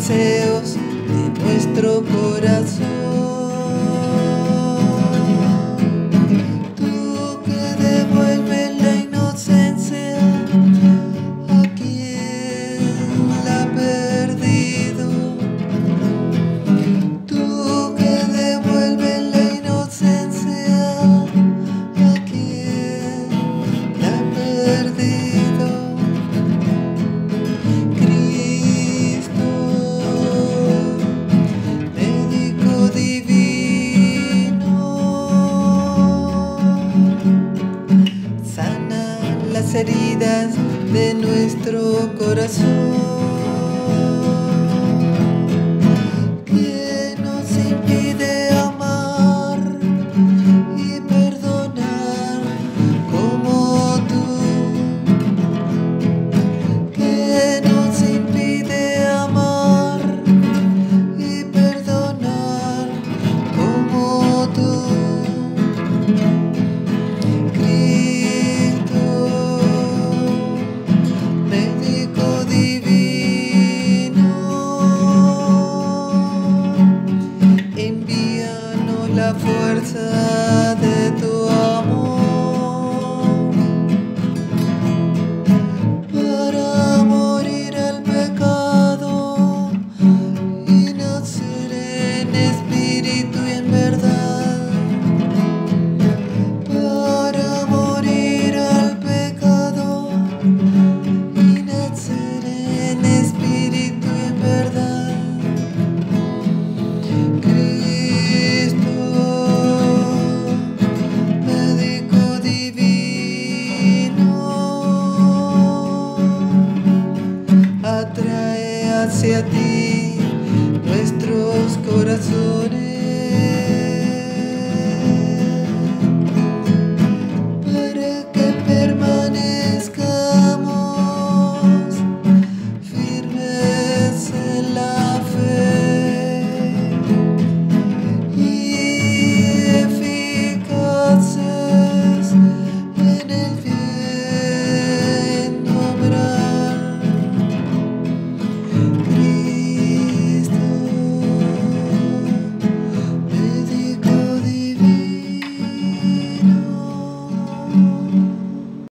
deseos de nuestro corazón. heridas de nuestro corazón. porta. Hacia ti.